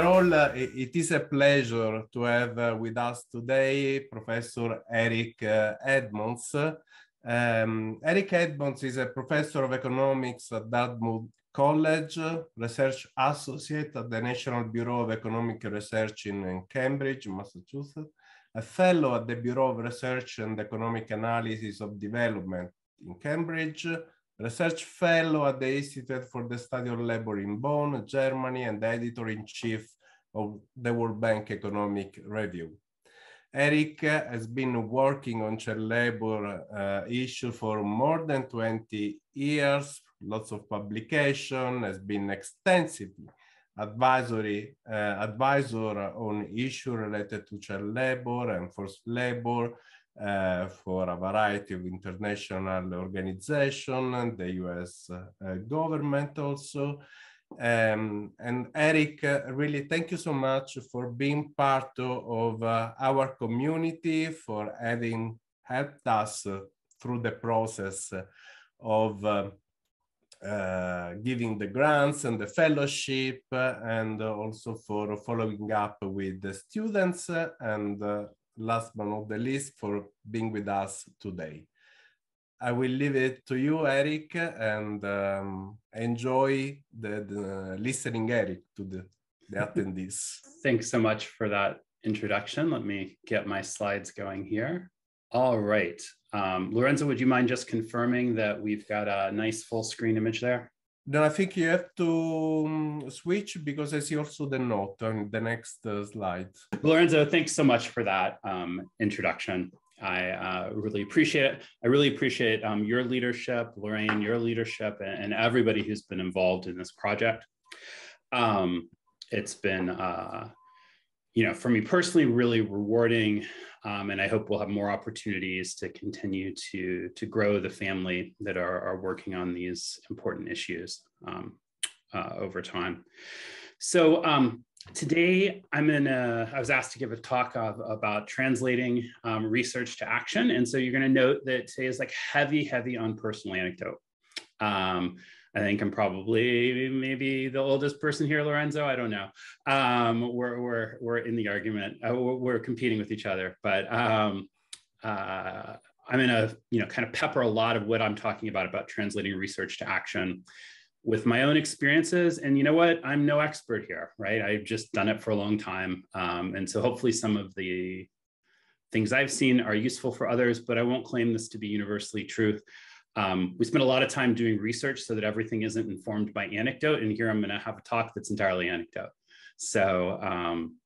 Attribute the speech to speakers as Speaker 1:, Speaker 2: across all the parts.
Speaker 1: dear all, uh, it is a pleasure to have uh, with us today Professor Eric uh, Edmonds. Um, Eric Edmonds is a professor of economics at Dartmouth College, research associate at the National Bureau of Economic Research in, in Cambridge, Massachusetts, a fellow at the Bureau of Research and Economic Analysis of Development in Cambridge, research fellow at the Institute for the Study of Labor in Bonn, Germany, and editor-in-chief of the World Bank Economic Review. Eric has been working on child labor uh, issue for more than 20 years, lots of publication, has been extensively advisory uh, advisor on issue related to child labor and forced labor, uh, for a variety of international organizations, and the US uh, government also. Um, and Eric, uh, really thank you so much for being part of uh, our community, for having helped us through the process of uh, uh, giving the grants and the fellowship uh, and also for following up with the students and last but not the least, for being with us today. I will leave it to you, Eric, and um, enjoy the, the, listening, Eric, to the, the attendees.
Speaker 2: Thanks so much for that introduction. Let me get my slides going here. All right. Um, Lorenzo, would you mind just confirming that we've got a nice full screen image there?
Speaker 1: No, I think you have to um, switch because I see also the note on the next uh, slide.
Speaker 2: Lorenzo, thanks so much for that um, introduction. I uh, really appreciate it. I really appreciate um, your leadership, Lorraine, your leadership, and, and, everybody who's been involved in this project. Um, it's been, uh, you know, for me personally, really rewarding um, and I hope we'll have more opportunities to continue to, to grow the family that are, are working on these important issues um, uh, over time. So um, today I'm in a, I was asked to give a talk of, about translating um, research to action. And so you're gonna note that today is like heavy, heavy on personal anecdote. Um, I think I'm probably maybe the oldest person here, Lorenzo. I don't know. Um, we're, we're, we're in the argument. Uh, we're competing with each other, but um, uh, I'm going to, you know, kind of pepper a lot of what I'm talking about, about translating research to action with my own experiences. And you know what? I'm no expert here, right? I've just done it for a long time. Um, and so hopefully some of the things I've seen are useful for others, but I won't claim this to be universally truth. Um, we spend a lot of time doing research so that everything isn't informed by anecdote. And here I'm going to have a talk that's entirely anecdote. So um,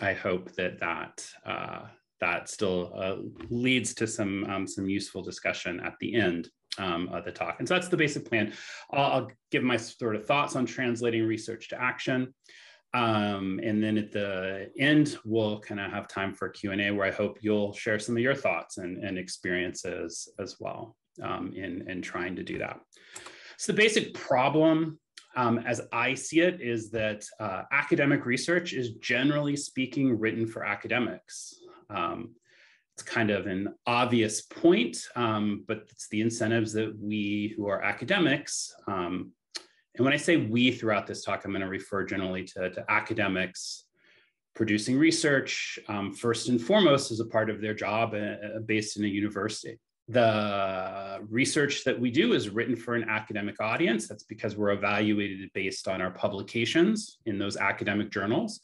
Speaker 2: I hope that that uh, that still uh, leads to some um, some useful discussion at the end um, of the talk. And so that's the basic plan. I'll, I'll, give my sort of thoughts on translating research to action. Um, and then at the end, we'll kind of have time for Q&A where I hope you'll share some of your thoughts and, and experiences as well um, in, in trying to do that. So the basic problem um, as I see it is that uh, academic research is generally speaking written for academics. Um, it's kind of an obvious point, um, but it's the incentives that we who are academics, um, and when I say we throughout this talk, I'm going to refer generally to, to academics producing research um, first and foremost as a part of their job uh, based in a university the research that we do is written for an academic audience. That's because we're evaluated based on our publications in those academic journals.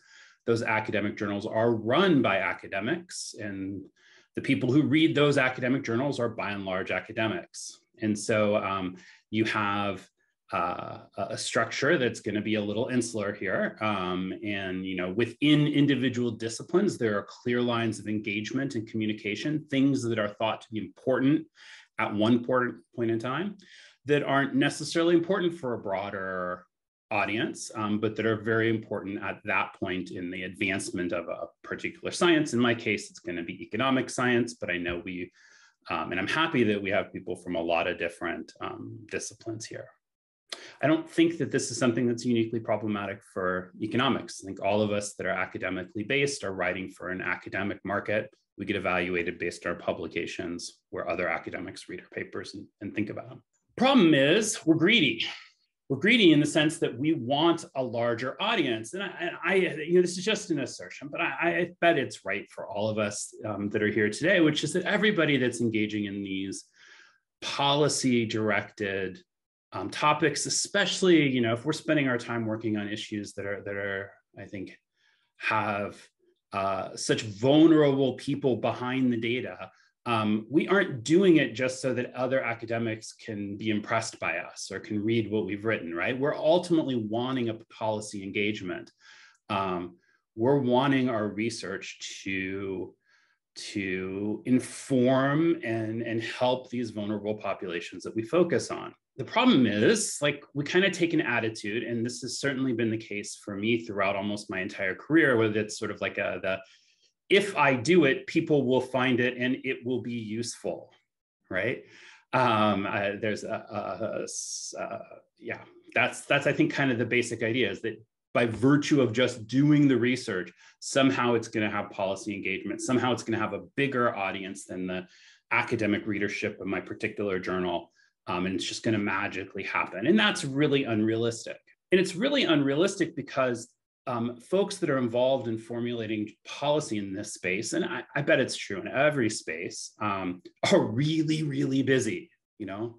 Speaker 2: Those academic journals are run by academics, and the people who read those academic journals are by and large academics. And so um, you have uh, a structure that's going to be a little insular here. Um, and you know, within individual disciplines, there are clear lines of engagement and communication, things that are thought to be important at one point in time that aren't necessarily important for a broader audience, um, but that are very important at that point in the advancement of a particular science. In my case, it's going to be economic science, but I know we, um, and I'm happy that we have people from a lot of different um, disciplines here. I don't think that this is something that's uniquely problematic for economics. I think all of us that are academically based are writing for an academic market. We get evaluated based on our publications where other academics read our papers and, and think about them. Problem is we're greedy. We're greedy in the sense that we want a larger audience. And I, I you know, this is just an assertion, but I, I bet it's right for all of us um, that are here today, which is that everybody that's engaging in these policy directed um, topics, especially, you know, if we're spending our time working on issues that are, that are, I think, have uh, such vulnerable people behind the data, um, we aren't doing it just so that other academics can be impressed by us or can read what we've written, right? We're ultimately wanting a policy engagement. Um, we're wanting our research to to inform and, and help these vulnerable populations that we focus on. The problem is, like, we kind of take an attitude, and this has certainly been the case for me throughout almost my entire career, whether it's sort of like a, the if I do it, people will find it and it will be useful, right? Um, I, there's a, a, a, yeah, that's that's I think kind of the basic idea is that by virtue of just doing the research, somehow it's going to have policy engagement. Somehow it's going to have a bigger audience than the academic readership of my particular journal. Um, and it's just going to magically happen. And that's really unrealistic. And it's really unrealistic because um, folks that are involved in formulating policy in this space, and I, I bet it's true in every space, um, are really, really busy, you know,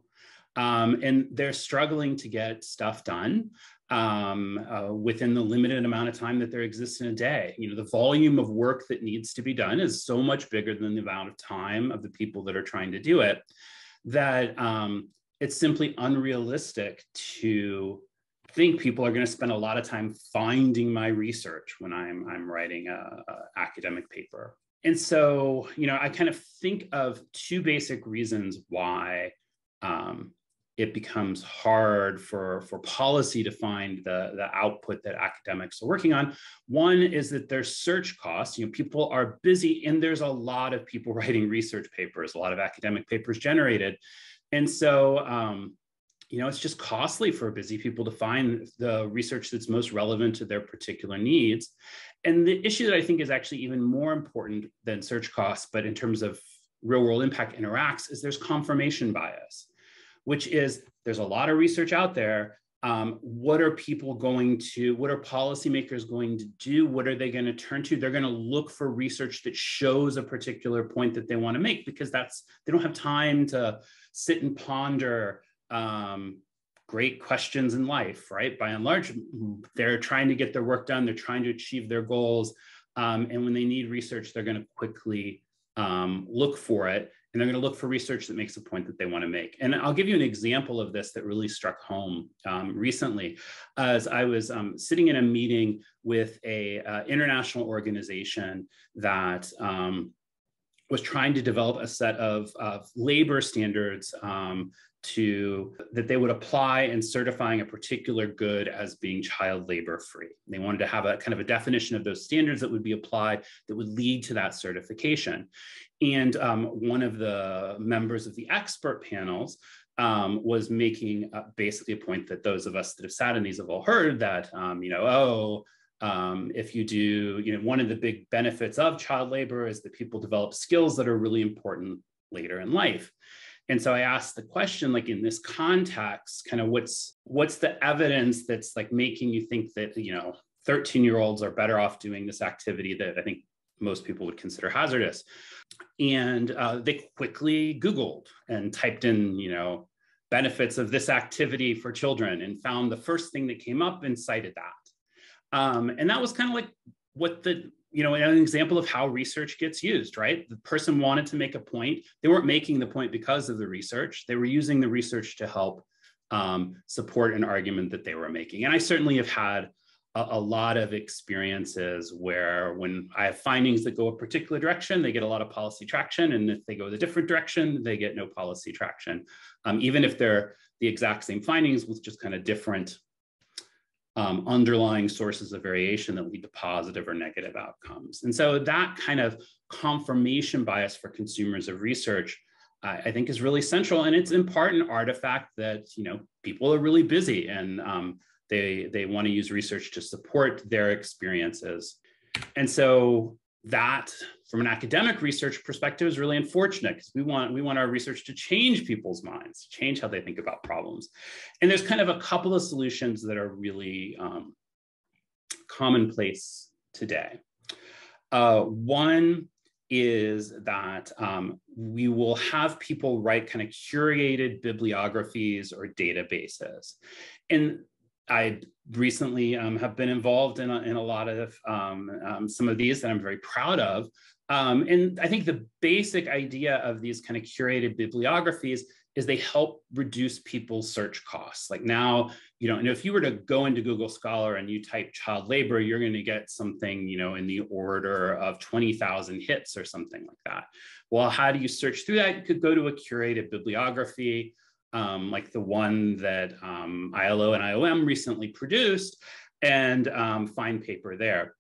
Speaker 2: um, and they're struggling to get stuff done um, uh, within the limited amount of time that there exists in a day. You know, the volume of work that needs to be done is so much bigger than the amount of time of the people that are trying to do it that um, it's simply unrealistic to think people are going to spend a lot of time finding my research when I'm, I'm writing a, a academic paper. And so, you know, I kind of think of two basic reasons why um, it becomes hard for, for policy to find the, the output that academics are working on. One is that there's search costs. You know, people are busy and there's a lot of people writing research papers, a lot of academic papers generated. And so, um, you know, it's just costly for busy people to find the research that's most relevant to their particular needs. And the issue that I think is actually even more important than search costs, but in terms of real world impact interacts, is there's confirmation bias, which is there's a lot of research out there. Um, what are people going to, what are policymakers going to do? What are they going to turn to? They're going to look for research that shows a particular point that they want to make because that's, they don't have time to sit and ponder um, great questions in life, right? By and large, they're trying to get their work done, they're trying to achieve their goals. Um, and when they need research, they're going to quickly um, look for it. And they're going to look for research that makes a point that they want to make. And I'll give you an example of this that really struck home um, recently. As I was um, sitting in a meeting with a uh, international organization that um, was trying to develop a set of, of labor standards um, to that they would apply in certifying a particular good as being child labor free. They wanted to have a kind of a definition of those standards that would be applied that would lead to that certification. And um, one of the members of the expert panels um, was making uh, basically a point that those of us that have sat in these have all heard that, um, you know, oh, um, if you do, you know, one of the big benefits of child labor is that people develop skills that are really important later in life. And so I asked the question, like in this context, kind of what's what's the evidence that's like making you think that you know 13 year olds are better off doing this activity that I think most people would consider hazardous. And uh, they quickly Googled and typed in, you know, benefits of this activity for children and found the first thing that came up and cited that. Um, and that was kind of like what the you know, an example of how research gets used, right? The person wanted to make a point. They weren't making the point because of the research. They were using the research to help um, support an argument that they were making. And I certainly have had a, a, lot of experiences where when I have findings that go a particular direction, they get a lot of policy traction. And if they go the different direction, they get no policy traction. Um, even if they're the exact same findings with just kind of different um, underlying sources of variation that lead to positive or negative outcomes. And so that kind of confirmation bias for consumers of research, uh, I think is really central. And it's in part an artifact that, you know, people are really busy and um, they, they want to use research to support their experiences. And so that from an academic research perspective is really unfortunate because we want we want our research to change people's minds change how they think about problems. And there's kind of a couple of solutions that are really um, commonplace today. Uh, one is that um, we will have people write kind of curated bibliographies or databases. And I recently um, have been involved in a, in a lot of um, um, some of these that I'm very proud of. Um, and I think the basic idea of these kind of curated bibliographies is they help reduce people's search costs. Like now, you know, and if you were to go into Google Scholar and you type child labor, you're going to get something, you know, in the order of 20,000 hits or something like that. Well, how do you search through that? You could go to a curated bibliography um, like the one that um, ILO and IOM recently produced, and um, find paper there.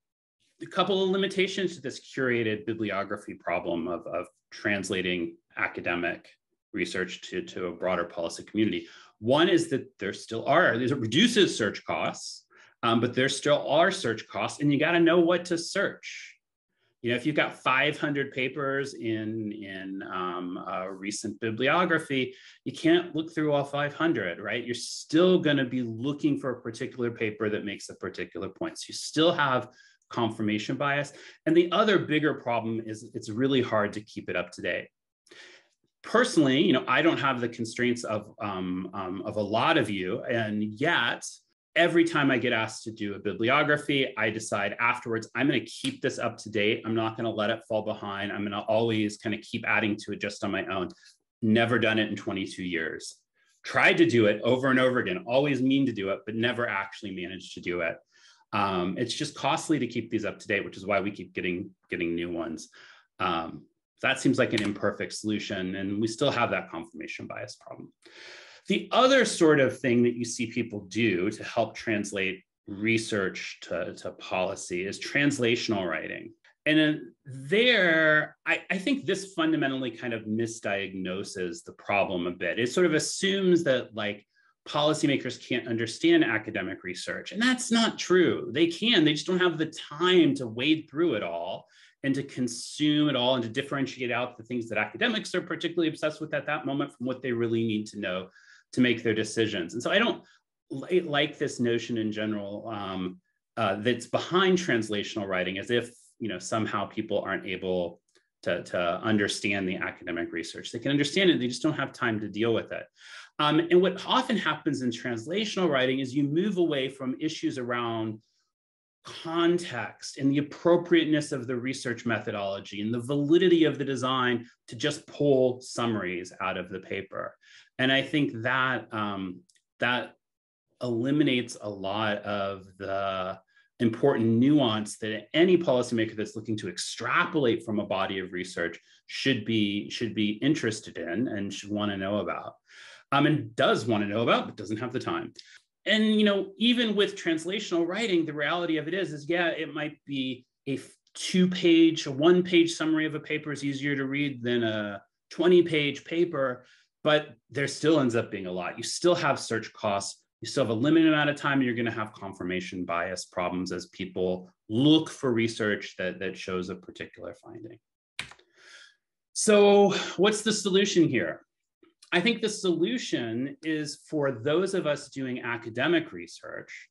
Speaker 2: A couple of limitations to this curated bibliography problem of, of translating academic research to, to a broader policy community. One is that there still are, it reduces search costs, um, but there still are search costs, and you got to know what to search you know, if you've got 500 papers in, in um, a recent bibliography, you can't look through all 500, right? You're still going to be looking for a particular paper that makes a particular point. So you still have confirmation bias. And the other bigger problem is it's really hard to keep it up to date. Personally, you know, I don't have the constraints of, um, um, of a lot of you, and yet every time I get asked to do a bibliography, I decide afterwards, I'm going to keep this up to date. I'm not going to let it fall behind. I'm going to always kind of keep adding to it just on my own. Never done it in 22 years. Tried to do it over and over again, always mean to do it, but never actually managed to do it. Um, it's just costly to keep these up to date, which is why we keep getting getting new ones. Um, that seems like an imperfect solution, and we still have that confirmation bias problem. The other sort of thing that you see people do to help translate research to, to policy is translational writing. And then there, I, I, think this fundamentally kind of misdiagnoses the problem a bit. It sort of assumes that like policymakers can't understand academic research. And that's not true. They can, they just don't have the time to wade through it all and to consume it all and to differentiate out the things that academics are particularly obsessed with at that moment from what they really need to know to make their decisions. And so I don't li like this notion in general um, uh, that's behind translational writing as if you know somehow people aren't able to, to understand the academic research. They can understand it, they just don't have time to deal with it. Um, and what often happens in translational writing is you move away from issues around context and the appropriateness of the research methodology and the validity of the design to just pull summaries out of the paper. And I think that um, that eliminates a lot of the important nuance that any policymaker that's looking to extrapolate from a body of research should be should be interested in and should want to know about um, and does want to know about but doesn't have the time. And you know even with translational writing the reality of it is is yeah it might be a two page a one page summary of a paper is easier to read than a 20 page paper but there still ends up being a lot. You still have search costs. You still have a limited amount of time and you're going to have confirmation bias problems as people look for research that that shows a particular finding. So what's the solution here? I think the solution is for those of us doing academic research,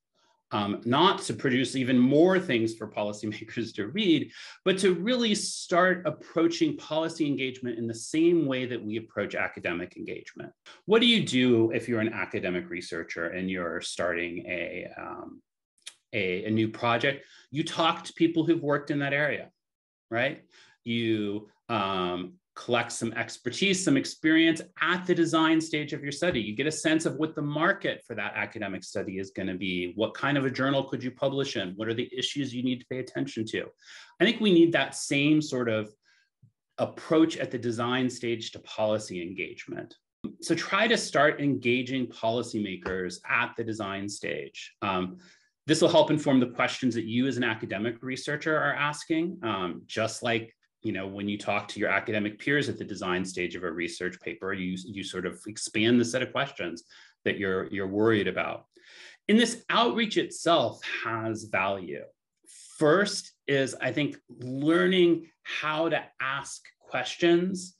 Speaker 2: um, not to produce even more things for policymakers to read, but to really start approaching policy engagement in the same way that we approach academic engagement. What do you do if you're an academic researcher and you're starting a, um, a, a new project? You talk to people who've worked in that area, right? You um, collect some expertise, some experience at the design stage of your study. You get a sense of what the market for that academic study is going to be. What kind of a journal could you publish in? What are the issues you need to pay attention to? I think we need that same sort of approach at the design stage to policy engagement. So try to start engaging policymakers at the design stage. Um, this will help inform the questions that you as an academic researcher are asking, um, just like you know, when you talk to your academic peers at the design stage of a research paper, you, you sort of expand the set of questions that you're, you're worried about. And this outreach itself has value. First is, I think, learning how to ask questions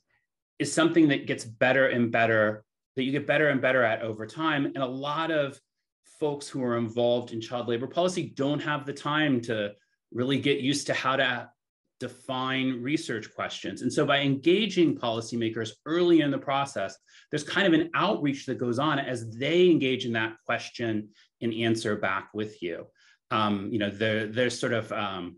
Speaker 2: is something that gets better and better, that you get better and better at over time. And a lot of folks who are involved in child labor policy don't have the time to really get used to how to define research questions. And so by engaging policymakers early in the process, there's kind of an outreach that goes on as they engage in that question and answer back with you. Um, you know, there, there's sort of, um,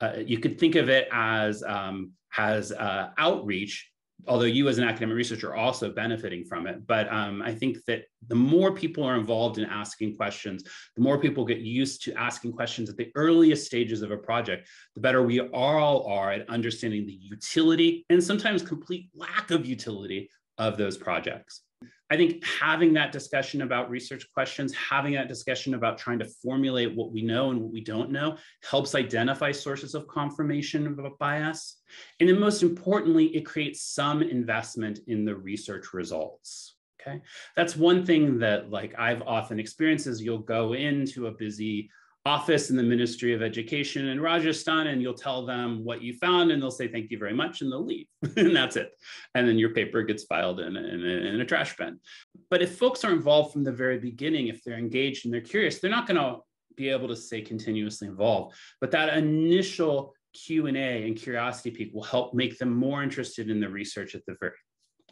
Speaker 2: uh, you could think of it as, um, uh, outreach although you as an academic researcher are also benefiting from it. But um, I think that the more people are involved in asking questions, the more people get used to asking questions at the earliest stages of a project, the better we all are at understanding the utility and sometimes complete lack of utility of those projects. I think having that discussion about research questions, having that discussion about trying to formulate what we know and what we don't know helps identify sources of confirmation of bias. And then most importantly, it creates some investment in the research results. Okay, that's one thing that like I've often experienced is you'll go into a busy office in the Ministry of Education in Rajasthan, and you'll tell them what you found, and they'll say thank you very much, and they'll leave, and that's it. And then your paper gets filed in, in, in, a trash bin. But if folks are involved from the very beginning, if they're engaged and they're curious, they're not going to be able to stay continuously involved. But that initial Q&A and curiosity peak will help make them more interested in the research at the very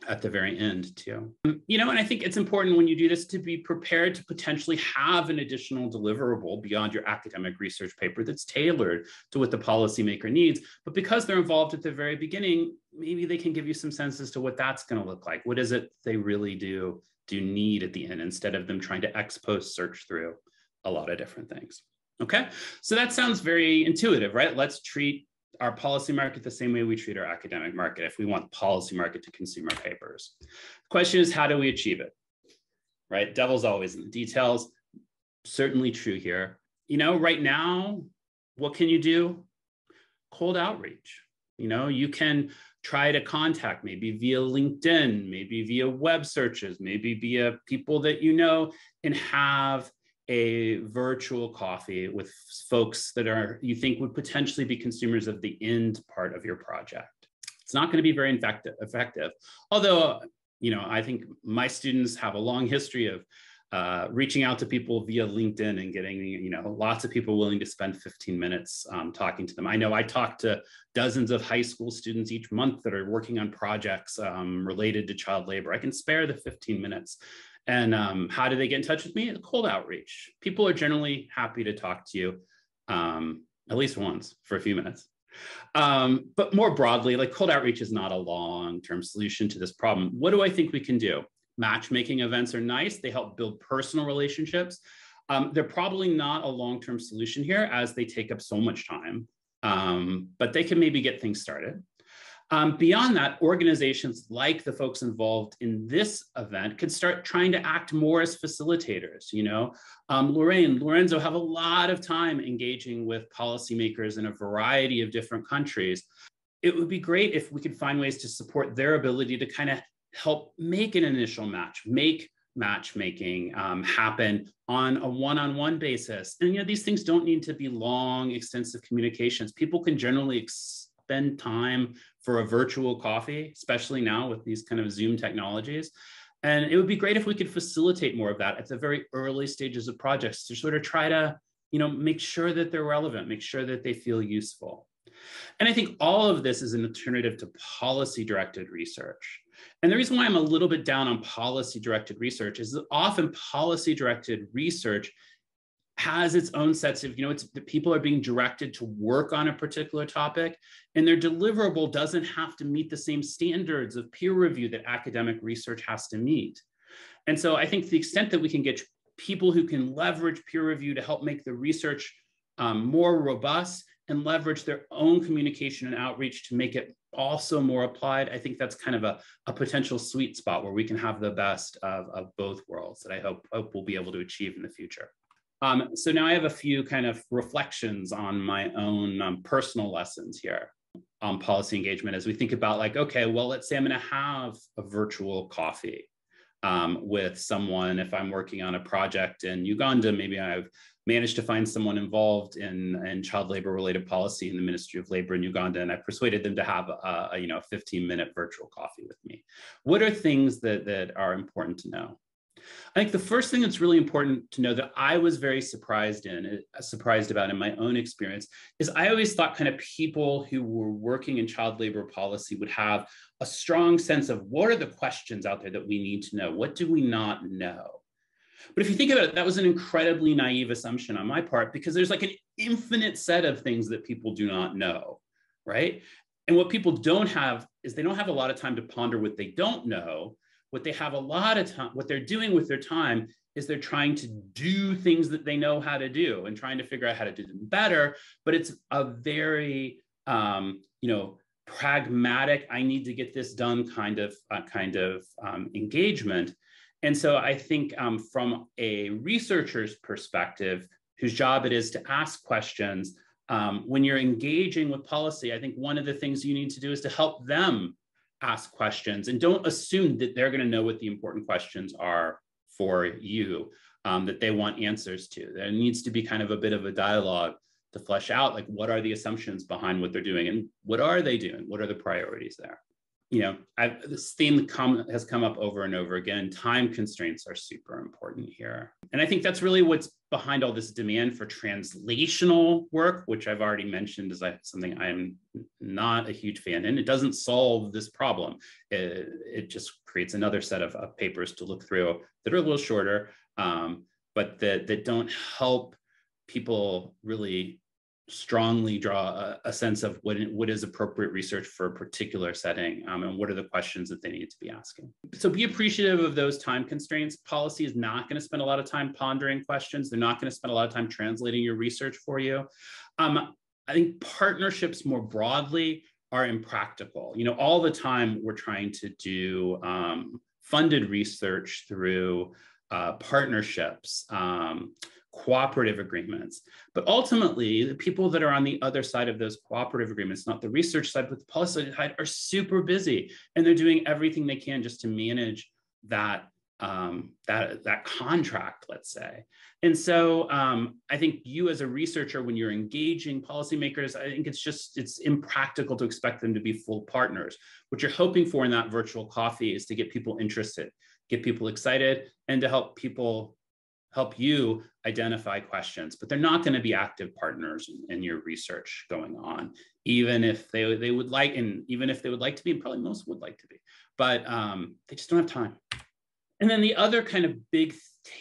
Speaker 2: at the very end too. Um, you know, and I think it's important when you do this to be prepared to potentially have an additional deliverable beyond your academic research paper that's tailored to what the policymaker needs. But because they're involved at the very beginning, maybe they can give you some sense as to what that's going to look like. What is it they really do do need at the end instead of them trying to ex post search through a lot of different things. Okay, so that sounds very intuitive, right? Let's treat our policy market the same way we treat our academic market if we want policy market to consume our papers. The question is, how do we achieve it? Right? Devil's always in the details. Certainly true here. You know, right now, what can you do? Cold outreach. You know, you can try to contact maybe via LinkedIn, maybe via web searches, maybe via people that you know, and have a virtual coffee with folks that are you think would potentially be consumers of the end part of your project. It's not going to be very effective, effective. Although, you know, I think my students have a long history of uh, reaching out to people via LinkedIn and getting, you know, lots of people willing to spend 15 minutes um, talking to them. I know I talk to dozens of high school students each month that are working on projects um, related to child labor. I can spare the 15 minutes and um, how do they get in touch with me? Cold outreach. People are generally happy to talk to you um, at least once for a few minutes. Um, but more broadly, like cold outreach is not a long-term solution to this problem. What do I think we can do? Matchmaking events are nice. They help build personal relationships. Um, they're probably not a long-term solution here as they take up so much time, um, but they can maybe get things started. Um, beyond that, organizations like the folks involved in this event could start trying to act more as facilitators. You know, um, Lorraine, Lorenzo have a lot of time engaging with policymakers in a variety of different countries. It would be great if we could find ways to support their ability to kind of help make an initial match, make matchmaking um, happen on a one-on-one basis. And you know, these things don't need to be long, extensive communications. People can generally spend time for a virtual coffee, especially now with these kind of Zoom technologies. And it would be great if we could facilitate more of that at the very early stages of projects to sort of try to, you know, make sure that they're relevant, make sure that they feel useful. And I think all of this is an alternative to policy directed research. And the reason why I'm a little bit down on policy directed research is that often policy directed research has its own sets of, you know, it's the people are being directed to work on a particular topic and their deliverable doesn't have to meet the same standards of peer review that academic research has to meet. And so I think to the extent that we can get people who can leverage peer review to help make the research um, more robust and leverage their own communication and outreach to make it also more applied, I think that's kind of a, a potential sweet spot where we can have the best of, of both worlds that I hope, hope we'll be able to achieve in the future. Um, so now I have a few kind of reflections on my own um, personal lessons here on policy engagement as we think about like, okay, well, let's say I'm gonna have a virtual coffee. um, with someone. If I'm working on a project in Uganda, maybe I've managed to find someone involved in, in child labor related policy in the Ministry of Labor in Uganda, and I persuaded them to have a, a you know 15 minute virtual coffee with me. What are things that, that are important to know? I think the first thing that's really important to know that I was very surprised in, uh, surprised about in my own experience, is I always thought kind of people who were working in child labor policy would have a strong sense of what are the questions out there that we need to know? What do we not know? But if you think about it, that was an incredibly naive assumption on my part because there's like an infinite set of things that people do not know, right? And what people don't have is they don't have a lot of time to ponder what they don't know what they have a lot of time, what they're doing with their time is they're trying to do things that they know how to do and trying to figure out how to do them better. But it's a very, um, you know, pragmatic, I need to get this done kind of, uh, kind of um, engagement. And so I think um, from a researcher's perspective, whose job it is to ask questions, um, when you're engaging with policy, I think one of the things you need to do is to help them ask questions and don't assume that they're going to know what the important questions are for you um, that they want answers to. There needs to be kind of a bit of a dialogue to flesh out like what are the assumptions behind what they're doing and what are they doing? What are the priorities there? You know, I've, this theme come, has come up over and over again. Time constraints are super important here. And I think that's really what's behind all this demand for translational work, which I've already mentioned is something I'm not a huge fan in. It doesn't solve this problem. It, it just creates another set of, of, papers to look through that are a little shorter, um, but that, that don't help people really strongly draw a, a, sense of what, what is appropriate research for a particular setting um, and what are the questions that they need to be asking. So be appreciative of those time constraints. Policy is not going to spend a lot of time pondering questions. They're not going to spend a lot of time translating your research for you. Um, I think partnerships more broadly are impractical. You know, all the time we're trying to do um, funded research through uh, partnerships. Um, cooperative agreements. But ultimately, the people that are on the other side of those cooperative agreements, not the research side, but the policy side, are super busy and they're doing everything they can just to manage that um, that that contract, let's say. And so um, I think you as a researcher, when you're engaging policymakers, I think it's just it's impractical to expect them to be full partners. What you're hoping for in that virtual coffee is to get people interested, get people excited, and to help people help you identify questions, but they're not going to be active partners in, in, your research going on, even if they, they would like, and even if they would like to be, and probably most would like to be, but um, they just don't have time. And then the other kind of big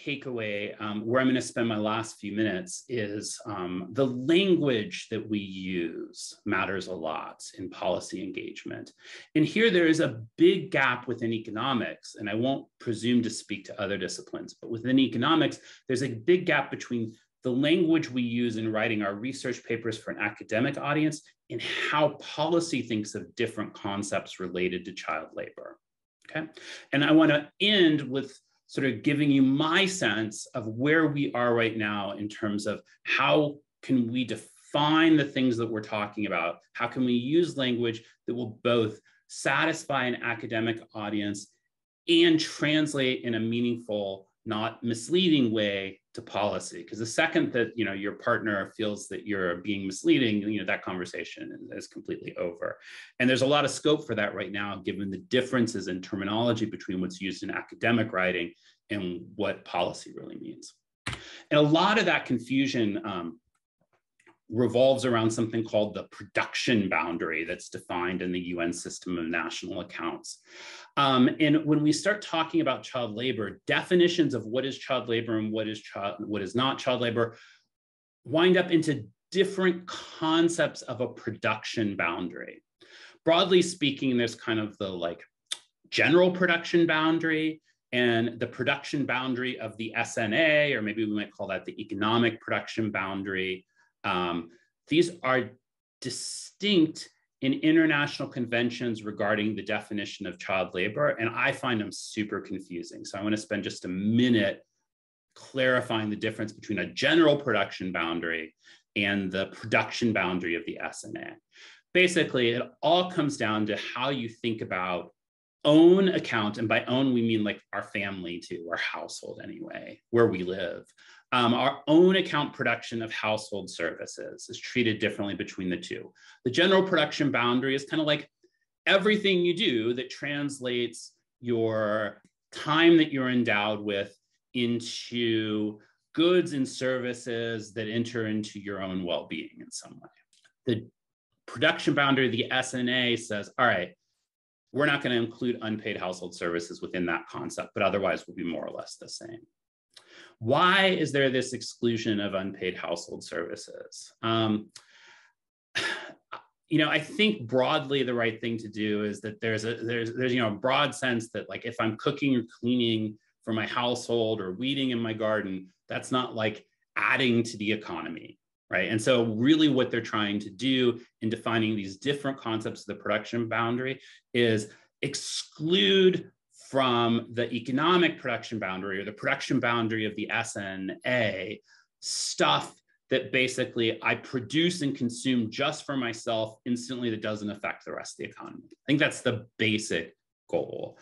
Speaker 2: takeaway um, where I'm going to spend my last few minutes is um, the language that we use matters a lot in policy engagement. And here there is a big gap within economics, and I won't presume to speak to other disciplines, but within economics, there's a big gap between the language we use in writing our research papers for an academic audience and how policy thinks of different concepts related to child labor. Okay. And I want to end with sort of giving you my sense of where we are right now in terms of how can we define the things that we're talking about? How can we use language that will both satisfy an academic audience and translate in a meaningful, not misleading way to policy. Because the second that you know your partner feels that you're being misleading you know that conversation is completely over. And there's a lot of scope for that right now given the differences in terminology between what's used in academic writing and what policy really means. And a lot of that confusion um, revolves around something called the production boundary that's defined in the UN system of national accounts. Um, and when we start talking about child labor, definitions of what is child labor and what is child, what is not child labor wind up into different concepts of a production boundary. Broadly speaking, there's kind of the like general production boundary and the production boundary of the SNA, or maybe we might call that the economic production boundary. Um, these are distinct in international conventions regarding the definition of child labor, and I find them super confusing. So I want to spend just a minute clarifying the difference between a general production boundary and the production boundary of the SNA. Basically, it all comes down to how you think about own account, and by own, we mean like our family too, our household anyway, where we live. Um, our own account production of household services is treated differently between the two. The general production boundary is kind of like everything you do that translates your time that you're endowed with into goods and services that enter into your own well-being in some way. The production boundary the SNA says, all right, we're not going to include unpaid household services within that concept, but otherwise we'll be more or less the same. Why is there this exclusion of unpaid household services? Um, you know, I think broadly the right thing to do is that there's a there's there's you know a broad sense that like if I'm cooking or cleaning for my household or weeding in my garden, that's not like adding to the economy, right? And so really what they're trying to do in defining these different concepts of the production boundary is exclude from the economic production boundary or the production boundary of the SNA stuff that basically I produce and consume just for myself instantly that doesn't affect the rest of the economy. I think that's the basic goal.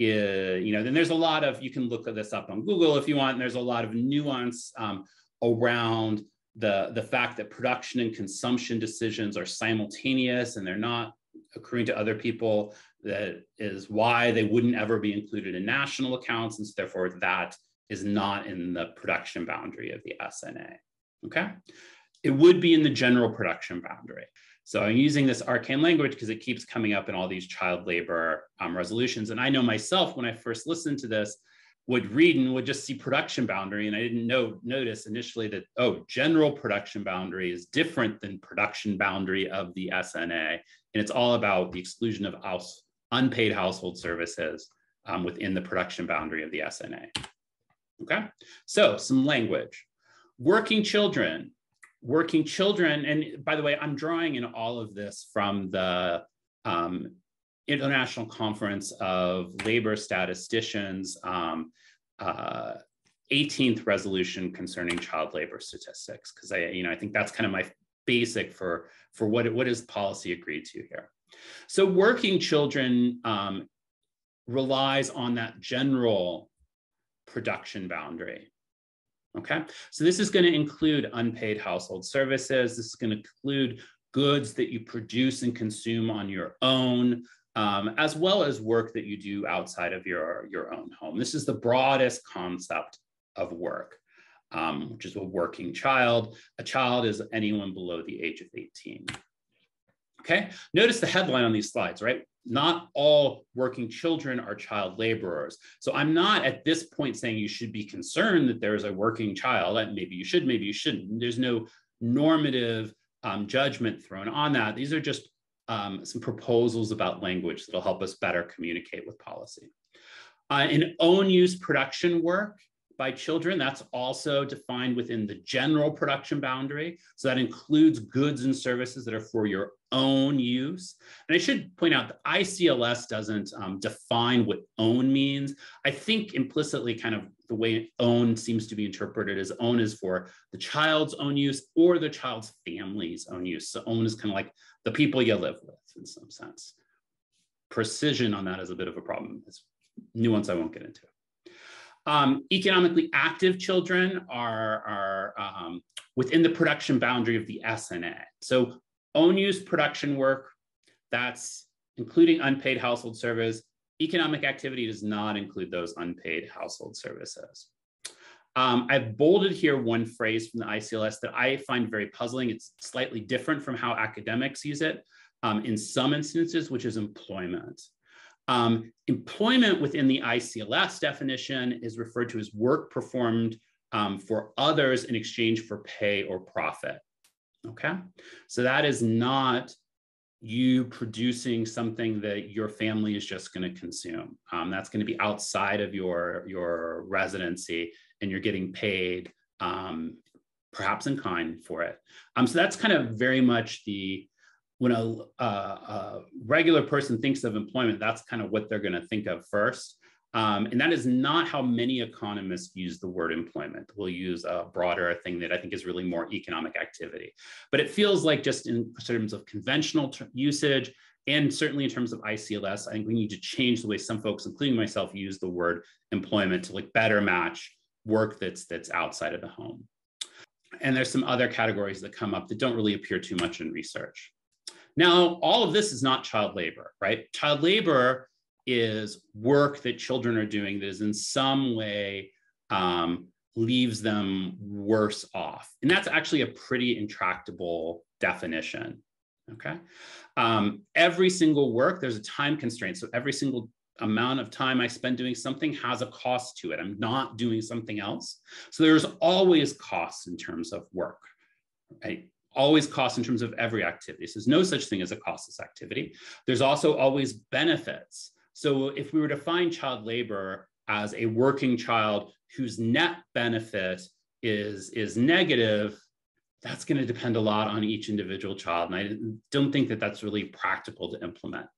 Speaker 2: Uh, you know, then there's a lot of, you can look at this up on Google if you want, and there's a lot of nuance um, around the, the fact that production and consumption decisions are simultaneous and they're not accruing to other people. That is why they wouldn't ever be included in national accounts. And so therefore that is not in the production boundary of the SNA, okay? It would be in the general production boundary. So I'm using this arcane language because it keeps coming up in all these child labor um, resolutions. And I know myself, when I first listened to this, would read and would just see production boundary. And I didn't know notice initially that, oh, general production boundary is different than production boundary of the SNA. And it's all about the exclusion of house, unpaid household services um, within the production boundary of the SNA. Okay, so some language. Working children, working children, and by the way, I'm drawing in all of this from the um, International Conference of Labor Statisticians um, uh, 18th resolution concerning child labor statistics, because I, you know, I think that's kind of my basic for, for what, what is policy agreed to here. So working children um, relies on that general production boundary. Okay, so this is going to include unpaid household services. This is going to include goods that you produce and consume on your own, um, as well as work that you do outside of your, your own home. This is the broadest concept of work, um, which is a working child. A child is anyone below the age of 18. Okay, notice the headline on these slides, right? Not all working children are child laborers. So I'm not at this point saying you should be concerned that there is a working child. Maybe you should, maybe you shouldn't. There's no normative um, judgment thrown on that. These are just um, some proposals about language that'll help us better communicate with policy. Uh, in own use production work by children, that's also defined within the general production boundary. So that includes goods and services that are for your own use. And I should point out that ICLS doesn't um, define what own means. I think implicitly kind of the way own seems to be interpreted as own is for the child's own use or the child's family's own use. So own is kind of like the people you live with in some sense. Precision on that is a bit of a problem. It's nuance I won't get into. Um, economically active children are, are um, within the production boundary of the SNA. So own use production work, that's including unpaid household service. Economic activity does not include those unpaid household services. Um, I've bolded here one phrase from the ICLS that I find very puzzling. It's slightly different from how academics use it um, in some instances, which is employment. Um, employment within the ICLS definition is referred to as work performed um, for others in exchange for pay or profit. Okay, so that is not you producing something that your family is just going to consume. Um, that's going to be outside of your, your residency and you're getting paid um, perhaps in kind for it. Um, so that's kind of very much the, when a, a, a regular person thinks of employment, that's kind of what they're going to think of first. Um, and that is not how many economists use the word employment. We'll use a broader thing that I think is really more economic activity. But it feels like just in terms of conventional usage, and certainly in terms of ICLS, I think we need to change the way some folks, including myself, use the word employment to like better match work that's that's outside of the home. And there's some other categories that come up that don't really appear too much in research. Now, all of this is not child labor, right? Child labor is work that children are doing that is in some way um, leaves them worse off. And that's actually a pretty intractable definition. Okay. Um, every single work, there's a time constraint. So every single amount of time I spend doing something has a cost to it. I'm not doing something else. So there's always costs in terms of work, right? Always costs in terms of every activity. So there's no such thing as a costless activity. There's also always benefits. So if we were to find child labor as a working child whose net benefit is, is negative, that's going to depend a lot on each individual child. And I don't think that that's really practical to implement.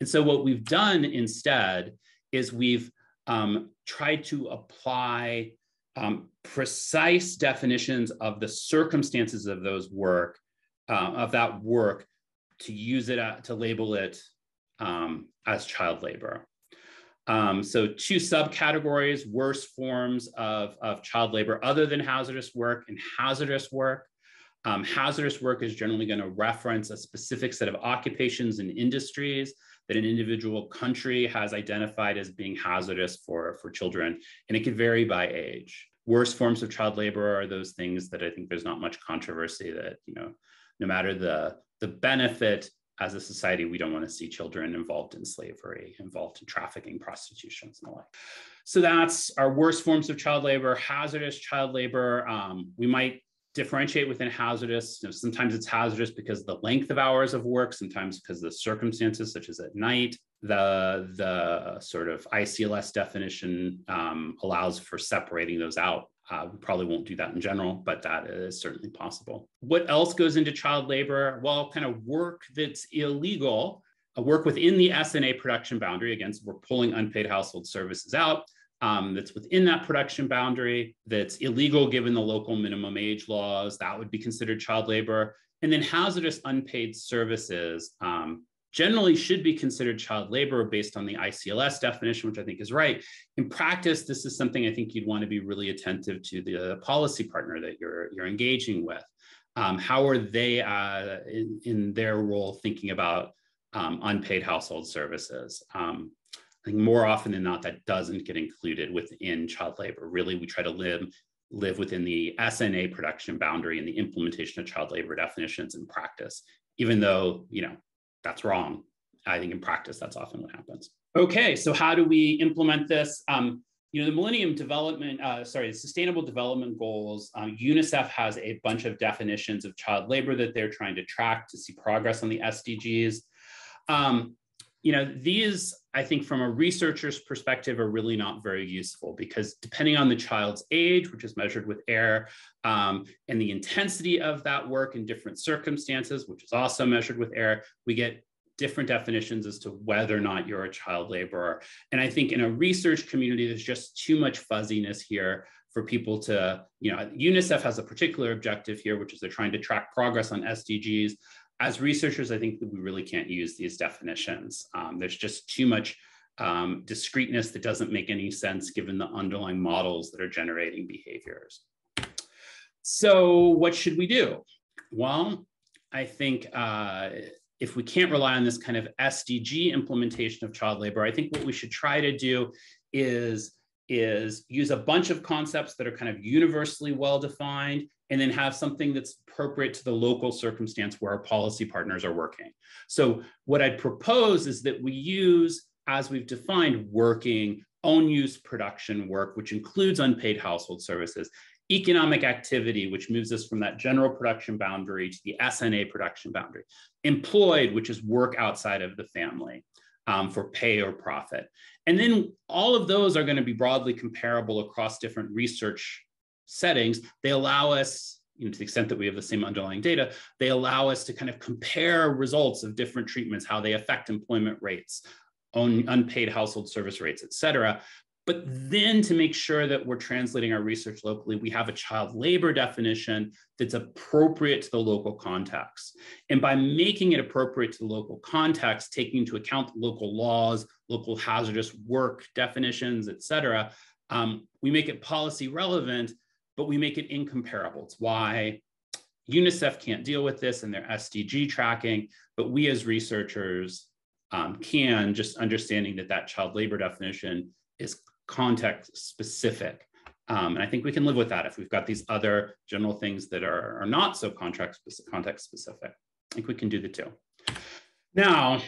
Speaker 2: And so what we've done instead is we've um, tried to apply um, precise definitions of the circumstances of those work, uh, of that work to use it, at, to label it um, as child labor. Um, so two subcategories, worse forms of, of child labor other than hazardous work and hazardous work. Um, hazardous work is generally going to reference a specific set of occupations and industries that an individual country has identified as being hazardous for, for children, and it can vary by age. Worst forms of child labor are those things that I think there's not much controversy that, you know, no matter the, the benefit as a society, we don't want to see children involved in slavery, involved in trafficking, prostitutions, and the like. So that's our worst forms of child labor, hazardous child labor. Um, we might differentiate within hazardous. You know, sometimes it's hazardous because the length of hours of work, sometimes because of the circumstances, such as at night. The, the sort of ICLS definition um, allows for separating those out. Uh, we probably won't do that in general, but that is certainly possible. What else goes into child labor? Well, kind of work that's illegal, a work within the SNA production boundary. Again, so we're pulling unpaid household services out um, that's within that production boundary that's illegal given the local minimum age laws, that would be considered child labor. And then hazardous unpaid services um, generally should be considered child labor based on the ICLS definition, which I think is right. In practice, this is something I think you'd want to be really attentive to the policy partner that you're, you're engaging with. Um, how are they uh, in, in, their role thinking about um, unpaid household services? Um, I think more often than not, that doesn't get included within child labor. Really, we try to live live within the SNA production boundary and the implementation of child labor definitions in practice, even though, you know, that's wrong. I think in practice, that's often what happens. Okay, so how do we implement this? Um, you know, the Millennium Development, uh, sorry, the Sustainable Development Goals, uh, UNICEF has a bunch of definitions of child labor that they're trying to track to see progress on the SDGs. Um, you know, these, I think from a researcher's perspective, are really not very useful because depending on the child's age, which is measured with AIR, um, and the intensity of that work in different circumstances, which is also measured with AIR, we get different definitions as to whether or not you're a child laborer. And I think in a research community, there's just too much fuzziness here for people to, you know, UNICEF has a particular objective here, which is they're trying to track progress on SDGs as researchers, I think that we really can't use these definitions. Um, there's just too much um, discreteness that doesn't make any sense given the underlying models that are generating behaviors. So what should we do? Well, I think uh, if we can't rely on this kind of SDG implementation of child labor, I think what we should try to do is, is use a bunch of concepts that are kind of universally well defined and then have something that's appropriate to the local circumstance where our policy partners are working. So what I'd propose is that we use, as we've defined, working, own use production work, which includes unpaid household services, economic activity, which moves us from that general production boundary to the SNA production boundary, employed, which is work outside of the family um, for pay or profit. And then all of those are going to be broadly comparable across different research settings, they allow us, you know, to the extent that we have the same underlying data, they allow us to kind of compare results of different treatments, how they affect employment rates, on unpaid household service rates, et cetera, But then to make sure that we're translating our research locally, we have a child labor definition that's appropriate to the local context. And by making it appropriate to the local context, taking into account local laws, local hazardous work definitions, et cetera, um, we make it policy relevant, but we make it incomparable. It's why UNICEF can't deal with this in their SDG tracking, but we as researchers um, can, just understanding that that child labor definition is context specific. Um, and I think we can live with that if we've got these other general things that are, are not so context specific, context specific. I think we can do the two. Now,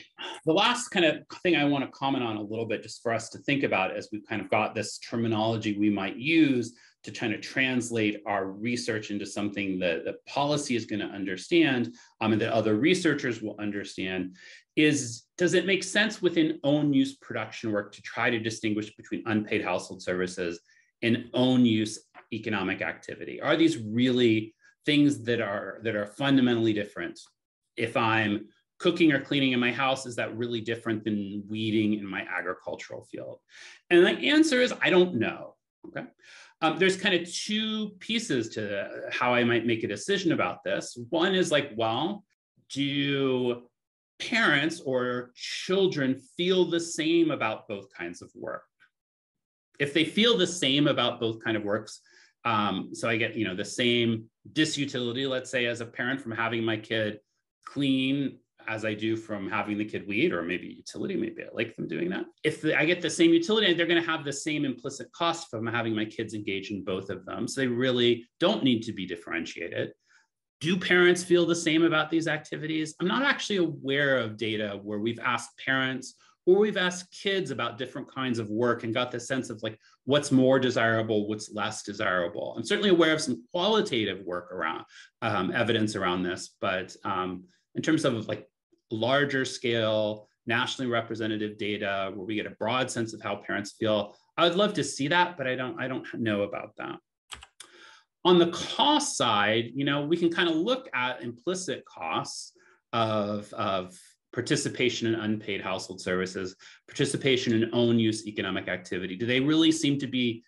Speaker 2: the last kind of thing I want to comment on a little bit, just for us to think about as we've kind of got this terminology we might use to try to translate our research into something that the policy is going to understand um, and that other researchers will understand is does it make sense within own use production work to try to distinguish between unpaid household services and own use economic activity? Are these really things that are that are fundamentally different? If i'm cooking or cleaning in my house is that really different than weeding in my agricultural field? And the answer is i don't know okay um, there's kind of two pieces to how I might make a decision about this. One is like, well, do parents or children feel the same about both kinds of work? If they feel the same about both kind of works, um, so I get you know the same disutility, let's say, as a parent from having my kid clean as I do from having the kid weed or maybe utility, maybe I like them doing that. If the, I get the same utility, they're going to have the same implicit cost from having my kids engage in both of them. So they really don't need to be differentiated. Do parents feel the same about these activities? I'm not actually aware of data where we've asked parents or we've asked kids about different kinds of work and got the sense of like what's more desirable, what's less desirable. I'm certainly aware of some qualitative work around um, evidence around this, but um, in terms of like larger scale, nationally representative data where we get a broad sense of how parents feel. I would love to see that, but I don't, I don't know about that. On the cost side, you know, we can kind of look at implicit costs of, of participation in unpaid household services, participation in own use economic activity. Do they really seem to be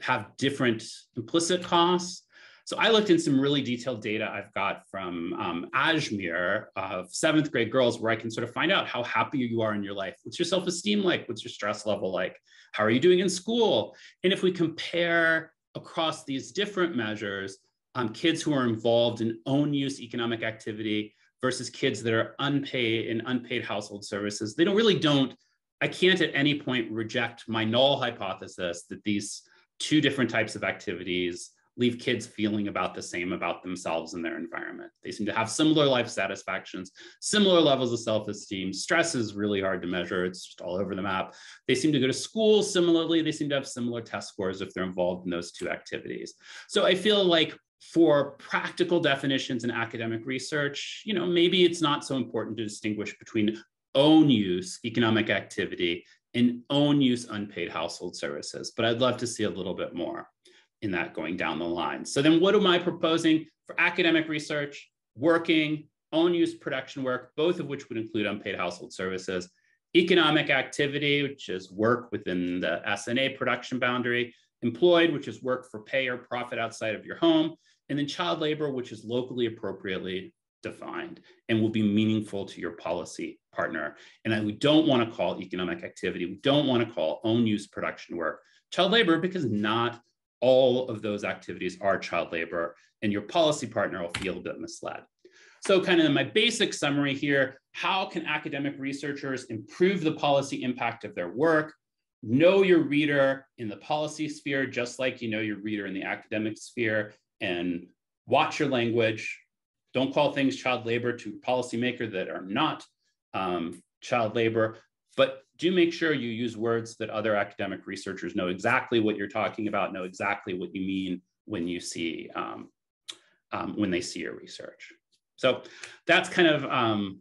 Speaker 2: have different implicit costs? So I looked in some really detailed data I've got from um, Ajmer of seventh grade girls, where I can sort of find out how happy you are in your life. What's your self-esteem like? What's your stress level like? How are you doing in school? And if we compare across these different measures, um, kids who are involved in own use economic activity versus kids that are unpaid in unpaid household services, they don't really don't, I can't at any point reject my null hypothesis that these two different types of activities leave kids feeling about the same about themselves and their environment. They seem to have similar life satisfactions, similar levels of self-esteem. Stress is really hard to measure. It's just all over the map. They seem to go to school similarly. They seem to have similar test scores if they're involved in those two activities. So I feel like for practical definitions in academic research, you know, maybe it's not so important to distinguish between own use economic activity and own use unpaid household services, but I'd love to see a little bit more in that going down the line. So then what am I proposing for academic research, working, own use production work, both of which would include unpaid household services, economic activity, which is work within the SNA production boundary, employed, which is work for pay or profit outside of your home, and then child labor, which is locally appropriately defined and will be meaningful to your policy partner. And we don't want to call economic activity, we don't want to call own use production work child labor because not all of those activities are child labor and your policy partner will feel a bit misled. So kind of my basic summary here, how can academic researchers improve the policy impact of their work? Know your reader in the policy sphere, just like you know your reader in the academic sphere and watch your language. Don't call things child labor to policymaker that are not um, child labor, but do make sure you use words that other academic researchers know exactly what you're talking about, know exactly what you mean when you see, um, um, when they see your research. So that's kind of um,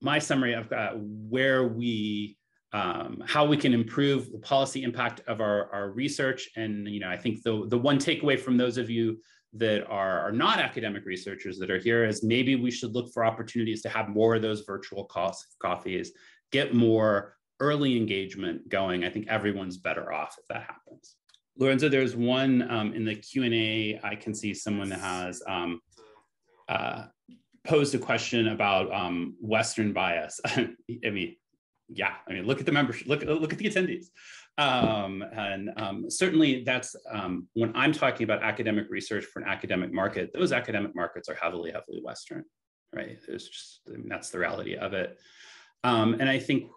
Speaker 2: my summary of uh, where we, um, how we can improve the policy impact of our, our research. And, you know, I think the, the one takeaway from those of you that are, are not academic researchers that are here is maybe we should look for opportunities to have more of those virtual coffees, get more early engagement going, I think everyone's better off if that happens. Lorenzo, there's one um, in the Q&A, I can see someone has um, uh, posed a question about um, Western bias. I mean, yeah, I mean, look at the membership, look, look at the attendees. Um, and um, certainly that's um, when I'm talking about academic research for an academic market, those academic markets are heavily, heavily Western, right? Just, I mean, that's the reality of it. Um, and I think,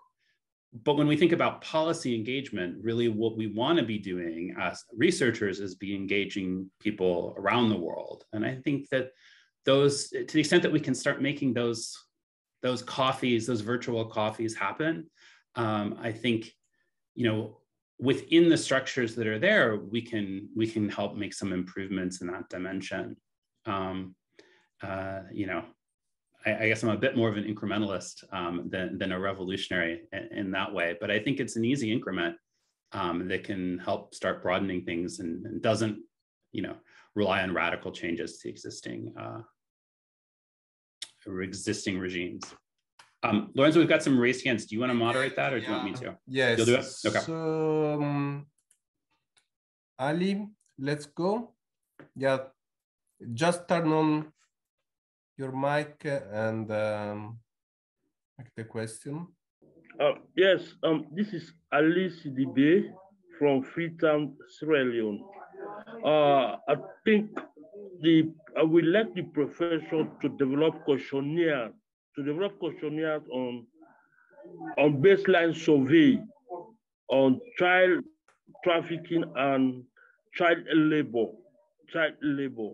Speaker 2: but when we think about policy engagement, really what we want to be doing as researchers is be engaging people around the world. And I think that those, to the extent that we can start making those, those coffees, those virtual coffees happen, um, I think, you know, within the structures that are there, we can we can help make some improvements in that dimension. Um, uh, you know, I, I, guess I'm a bit more of an incrementalist um, than than a revolutionary in, in, that way, but I think it's an easy increment um, that can help start broadening things and, and, doesn't, you know, rely on radical changes to existing uh, existing regimes. Um, Lorenzo, we've got some raised hands. Do you want to moderate that or do you want me to?
Speaker 1: Yes.
Speaker 2: You'll do it?
Speaker 1: Okay. So, um, Ali, let's go. Yeah, just turn on your mic and um, the question.
Speaker 3: Uh, yes, um, this is Ali Sidibe from Freetown, Sierra Leone. Uh, I think the I would like the professor to develop questionnaire to develop questionnaires on, on baseline survey on child trafficking and child labor, child labor.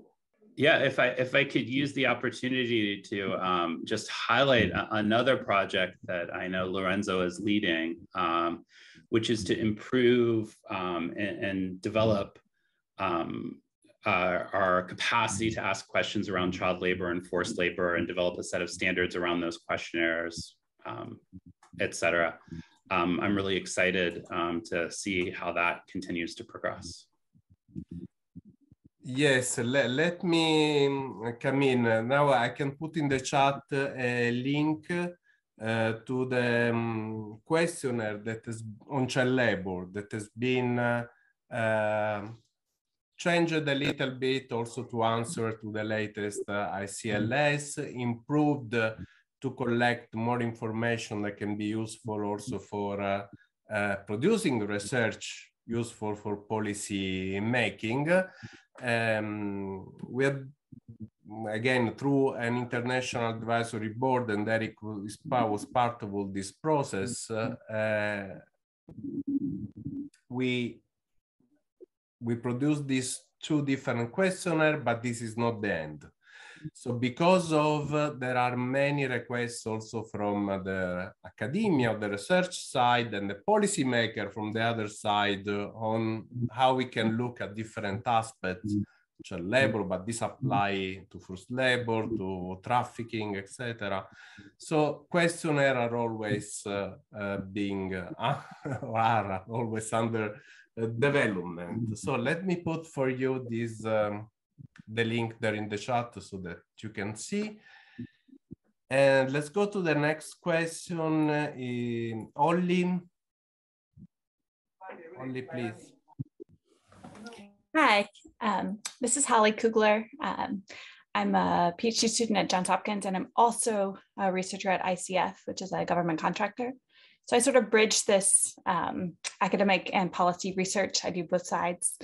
Speaker 2: Yeah, if I if I could use the opportunity to um, just highlight a, another project that I know Lorenzo is leading, um, which is to improve um, and, and, develop uh, our capacity to ask questions around child labor and forced labor and develop a set of standards around those questionnaires, um, et cetera. Um, I'm really excited um, to see how that continues to progress.
Speaker 1: Yes, let, let me um, come in. Now I can put in the chat a link uh, to the um, questionnaire that is on child labor that has been uh, uh, changed a little bit also to answer to the latest uh, ICLS, improved to collect more information that can be useful also for uh, uh producing research useful for policy making. Um, we have, again, through an international advisory board, and Eric was, was part of all this process, uh, we we produced these two different questionnaire, but this is not the end. So because of, uh, there are many requests also from uh, the academia, the research side and the policymaker from the other side uh, on how we can look at different aspects, such as labor, but this apply to forced labor, to trafficking, etc. So questionnaire are always uh, uh, being, uh, are always under uh, development. So let me put for you this um, the link there in the chat so that you can see. And let's go to the next question. Uh, Ollie, Ollie, please.
Speaker 4: Hi, um, this is Holly Kugler. Um, I'm a PhD student at Johns Hopkins, and I'm also a researcher at ICF, which is a government contractor. So I sort of bridge this um, academic and policy research. I do both sides.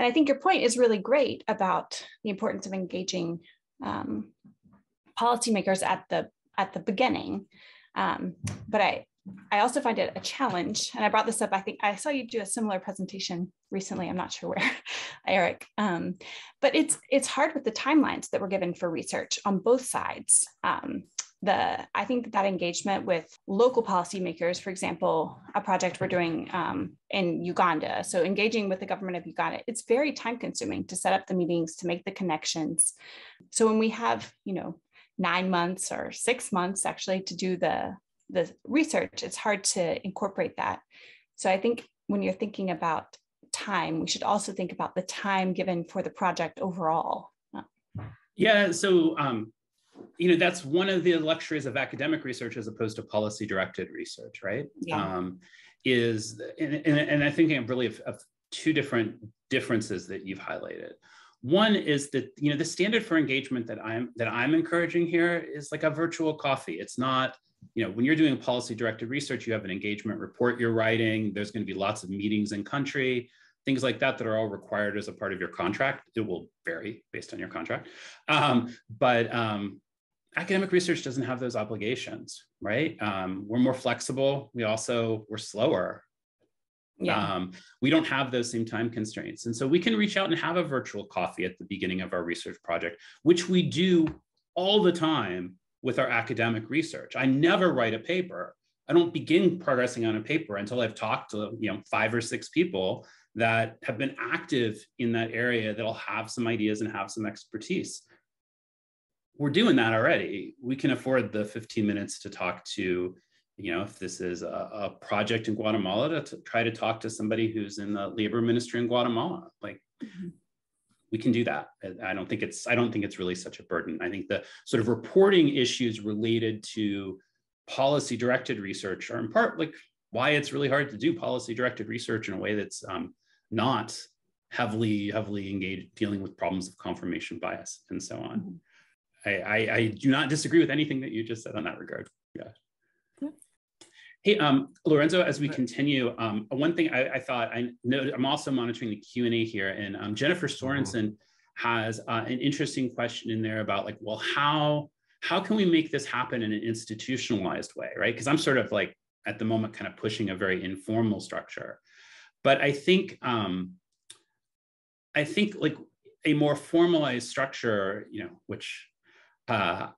Speaker 4: And I think your point is really great about the importance of engaging um, policymakers at the at the beginning. Um, but I I also find it a challenge, and I brought this up. I think I saw you do a similar presentation recently. I'm not sure where, Eric. Um, but it's it's hard with the timelines that we're given for research on both sides. Um, the I think that engagement with local policymakers, for example, a project we're doing um, in Uganda, so engaging with the government of Uganda, it's very time consuming to set up the meetings, to make the connections. So when we have, you know, nine months or six months actually to do the the research, it's hard to incorporate that. So I think when you're thinking about time, we should also think about the time given for the project overall.
Speaker 2: Yeah. So um, you know that's one of the luxuries of academic research as opposed to policy directed research right?
Speaker 4: Yeah.
Speaker 2: um, is and, and, and i think really of, of two different differences that you've highlighted. One is that you know the standard for engagement that i'm that i'm encouraging here is like a virtual coffee. It's not you know when you're doing policy directed research you have an engagement report you're writing. There's going to be lots of meetings in country things like that that are all required as a part of your contract. It will vary based on your contract. Um, but um, academic research doesn't have those obligations, right? Um, we're more flexible. We also, we're slower. Yeah. Um, we don't have those same time constraints. And so we can reach out and have a virtual coffee at the beginning of our research project, which we do all the time with our academic research. I never write a paper. I don't begin progressing on a paper until I've talked to you know five or six people that have been active in that area that'll have some ideas and have some expertise we're doing that already. We can afford the 15 minutes to talk to, you know, if this is a, a project in Guatemala, to, to, try to talk to somebody who's in the labor ministry in Guatemala. Like, mm-hmm. we can do that. I don't think it's I don't think it's really such a burden. I think the sort of reporting issues related to policy directed research are in part like why it's really hard to do policy directed research in a way that's um, not heavily heavily engaged dealing with problems of confirmation bias and so on. Mm-hmm. I, I, I, do not disagree with anything that you just said on that regard. Yeah. yeah. Hey, um, Lorenzo, as we continue, um, one thing I, I, thought I know I'm also monitoring the Q and A here, and um, Jennifer mm-hmm. Sorensen mm-hmm. has uh, an interesting question in there about like, well, how how can we make this happen in an institutionalized way, right? Because I'm sort of like at the moment kind of pushing a very informal structure, but I think um, I think like a more formalized structure, you know, which uh,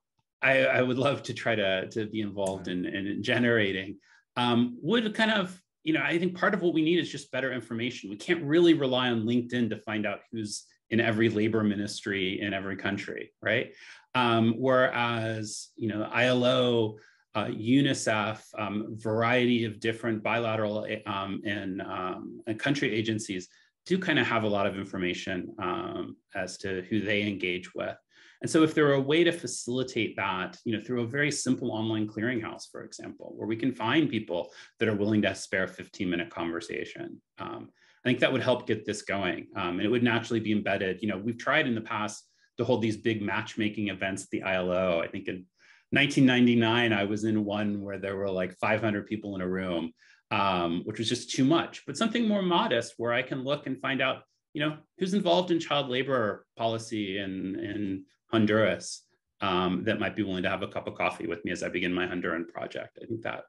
Speaker 2: I, I, would love to try to, to be involved in, in generating um, would kind of, you know, I think part of what we need is just better information. We can't really rely on LinkedIn to find out who's in every labor ministry in every country, right? Um, whereas, you know, ILO, uh, UNICEF, um, variety of different bilateral um, and, um, and, country agencies do kind of have a lot of information um, as to who they engage with. And so if there were a way to facilitate that, you know, through a very simple online clearinghouse, for example, where we can find people that are willing to spare a 15 minute conversation, um, I think that would help get this going. Um, and it would naturally be embedded. You know, we've tried in the past to hold these big matchmaking events at the ILO. I think in 1999, I was in one where there were like 500 people in a room, um, which was just too much, but something more modest where I can look and find out, you know, who's involved in child labor policy and, and Honduras um, that might be willing to have a cup of coffee with me as I begin my Honduran project. I think that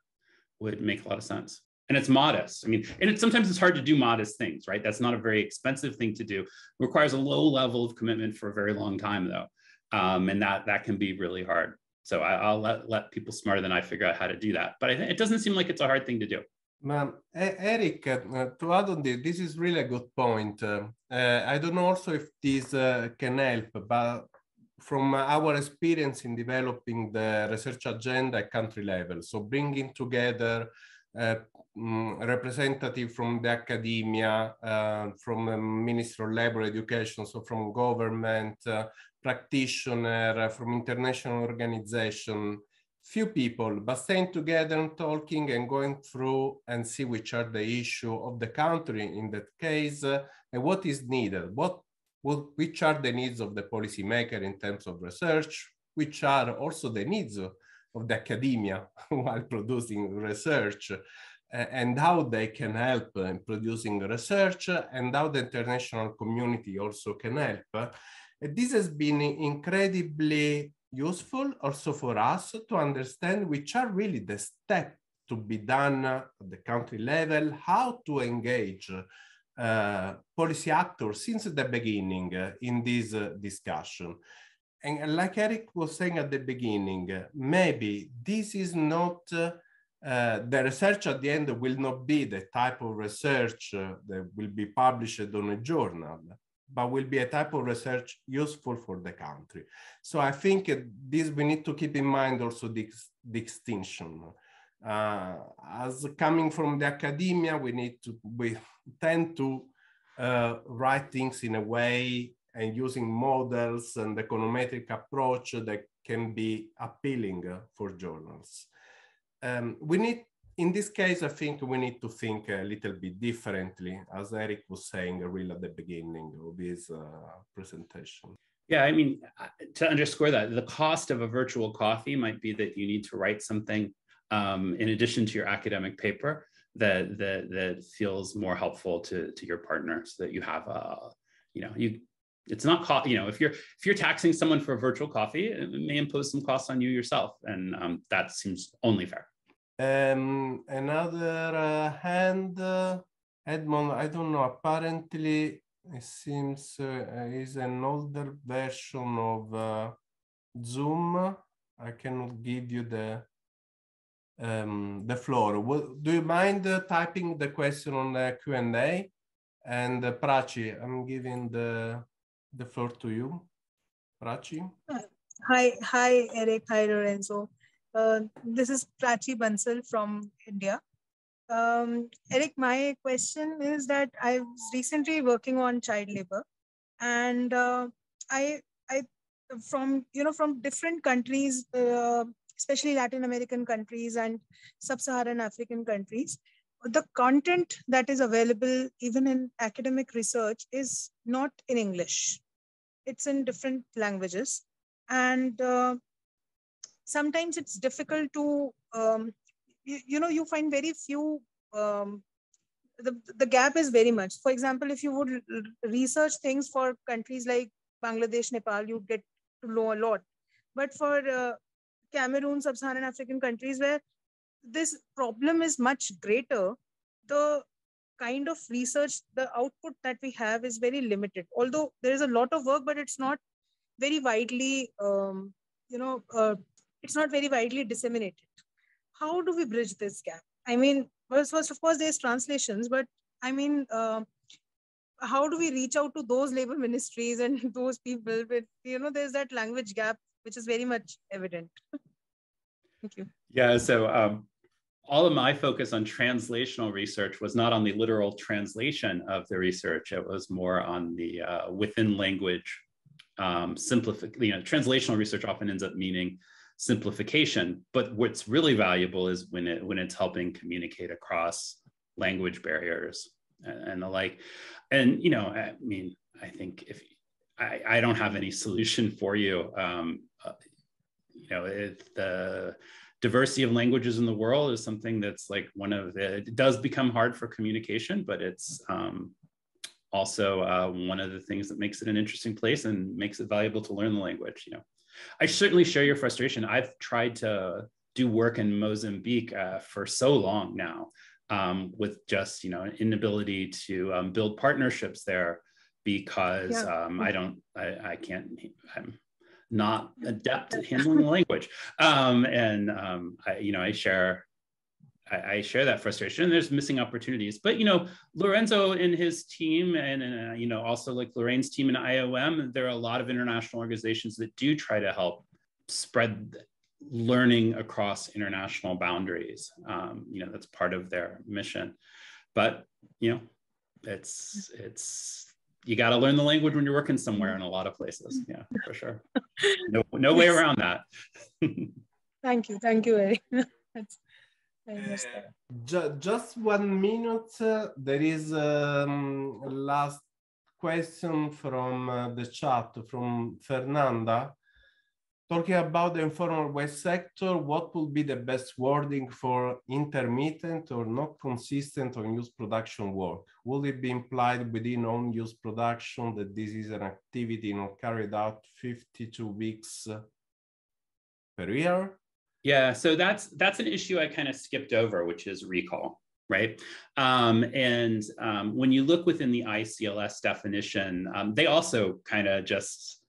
Speaker 2: would make a lot of sense. And it's modest. I mean, and it, sometimes it's hard to do modest things, right? That's not a very expensive thing to do. It requires a low level of commitment for a very long time, though, um, and that that can be really hard. So I, will let let people smarter than I figure out how to do that. But I, it doesn't seem like it's a hard thing to do.
Speaker 1: Um, Eric, uh, to add on this, this is really a good point. Uh, I don't know also if this uh, can help, but from our experience in developing the research agenda at country level. So bringing together uh, um, representative from the academia, uh, from the Ministry of Labor Education, so from government, uh, practitioner, from international organization, few people, but staying together and talking and going through and see which are the issue of the country in that case uh, and what is needed, what which are the needs of the policymaker in terms of research, which are also the needs of the academia while producing research, and how they can help in producing research, and how the international community also can help. this has been incredibly useful also for us to understand which are really the steps to be done at the country level, how to engage policy actors since the beginning uh, in this uh, discussion. And like Eric was saying at the beginning, maybe this is not uh, the research at the end will not be the type of research uh, that will be published on a journal, but will be a type of research useful for the country. So I think this we need to keep in mind also the, the extinction. Uh, as coming from the academia, we need to we tend to uh, write things in a way and using models and econometric approach that can be appealing for journals. Um, we need, in this case, I think we need to think a little bit differently, as Eric was saying really at the beginning of his uh, presentation.
Speaker 2: Yeah, I mean, uh, to underscore that, the cost of a virtual coffee might be that you need to write something um, in addition to your academic paper that that that feels more helpful to to your partner, so that you have a, you know, you it's not cost you know if you're if you're taxing someone for a virtual coffee it may impose some costs on you yourself and um, that seems only fair.
Speaker 1: Um another uh, hand uh, edmond i don't know apparently it seems uh, is an older version of uh, zoom. I cannot give you the um, the floor do you mind uh, typing the question on the q&a and uh, prachi i'm giving the the floor to you, Prachi.
Speaker 5: Hi, hi, Eric. Hi, Lorenzo. Uh, this is Prachi Bansal from India. Um, Eric, my question is that I was recently working on child labor, and uh, I, I, from you know, from different countries, uh, especially Latin American countries and Sub-Saharan African countries, the content that is available even in academic research is not in English. It's in different languages. And uh, sometimes it's difficult to um, you, you, know you find very few um, the, the gap is very much. For example if you would research things for countries like bangladesh nepal you'd get to know a lot. But for uh, cameroon sub-saharan african countries where this problem is much greater the kind of research, the output that we have is very limited. Although there is a lot of work, but it's not very widely, um, you know, uh, it's not very widely disseminated. How do we bridge this gap? I mean, first, first of course, there's translations, but I mean, uh, how do we reach out to those labor ministries and those people? with, you know, there's that language gap, which is very much evident. Thank you.
Speaker 2: Yeah. So um, all of my focus on translational research was not on the literal translation of the research. It was more on the uh, within language um, simplification. You know, translational research often ends up meaning simplification, but what's really valuable is when it when it's helping communicate across language barriers and, the like. And you know, I mean, I think if I, I don't have any solution for you, um, you know, it, the diversity of languages in the world is something that's like one of the, it does become hard for communication, but it's um, also uh, one of the things that makes it an interesting place and makes it valuable to learn the language. You know, I certainly share your frustration. I've tried to do work in Mozambique uh, for so long now um, with just, you know, an inability to um, build partnerships there because yeah. um, I don't, I, I can't, I'm not adept at handling the language. Um, and um, I, you know, I share I, I, share that frustration. There's missing opportunities, but you know, Lorenzo and his team, and uh, you know, also like Lorraine's team in IOM, there are a lot of international organizations that do try to help spread learning across international boundaries. Um, you know, that's part of their mission. But you know, it's it's you got to learn the language when you're working somewhere in a lot of places. Yeah, for sure. No, no way around that.
Speaker 5: thank you. Thank you, Eric.
Speaker 1: Just one minute. Uh, there is um, a last question from uh, the chat from Fernanda. Talking about the informal waste sector, what would be the best wording for intermittent or not consistent own-use production work? Will it be implied within own-use production that this is an activity not carried out 52 weeks per year?
Speaker 2: Yeah, so that's that's an issue I kind of skipped over, which is recall, right? Um, and um, when you look within the ICLS definition, um, they also kind of just